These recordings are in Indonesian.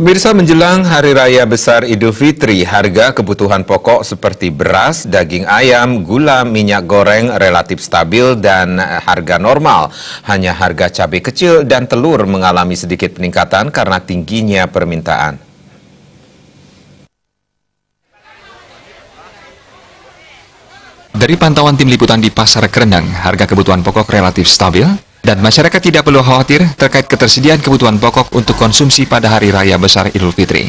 Pemirsa menjelang Hari Raya Besar Idul Fitri, harga kebutuhan pokok seperti beras, daging ayam, gula, minyak goreng relatif stabil dan harga normal. Hanya harga cabai kecil dan telur mengalami sedikit peningkatan karena tingginya permintaan. Dari pantauan tim liputan di Pasar Kerendang, harga kebutuhan pokok relatif stabil, dan masyarakat tidak perlu khawatir terkait ketersediaan kebutuhan pokok untuk konsumsi pada Hari Raya Besar Idul Fitri.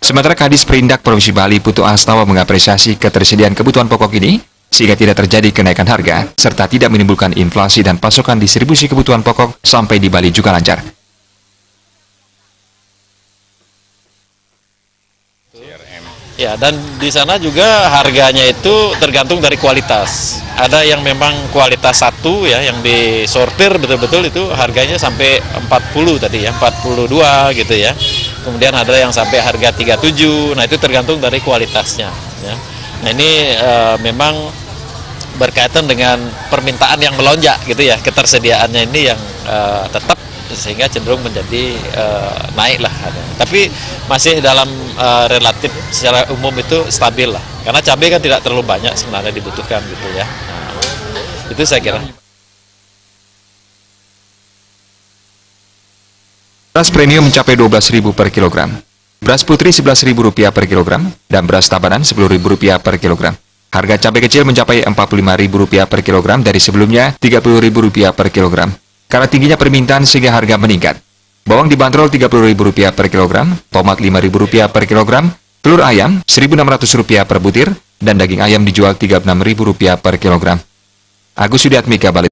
Sementara Kadis Perindak Provinsi Bali Putu Astawa mengapresiasi ketersediaan kebutuhan pokok ini sehingga tidak terjadi kenaikan harga serta tidak menimbulkan inflasi dan pasokan distribusi kebutuhan pokok sampai di Bali juga lancar. Ya, dan di sana juga harganya itu tergantung dari kualitas. Ada yang memang kualitas satu ya, yang disortir betul-betul itu harganya sampai 40 tadi ya, 42 gitu ya. Kemudian ada yang sampai harga 37. Nah, itu tergantung dari kualitasnya ya. Nah, ini e, memang berkaitan dengan permintaan yang melonjak gitu ya, ketersediaannya ini yang e, tetap sehingga cenderung menjadi uh, naik lah. Tapi masih dalam uh, relatif secara umum itu stabil lah. Karena cabai kan tidak terlalu banyak sebenarnya dibutuhkan gitu ya. Nah, itu saya kira. Beras premium mencapai Rp12.000 per kilogram. Beras putri Rp11.000 per kilogram dan beras tabanan Rp10.000 per kilogram. Harga cabai kecil mencapai Rp45.000 per kilogram dari sebelumnya Rp30.000 per kilogram. Karena tingginya permintaan sehingga harga meningkat. Bawang dibanderol Rp30.000 per kilogram, tomat Rp5.000 per kilogram, telur ayam Rp1.600 per butir, dan daging ayam dijual Rp36.000 per kilogram. Agus Sudiatmika, Bali.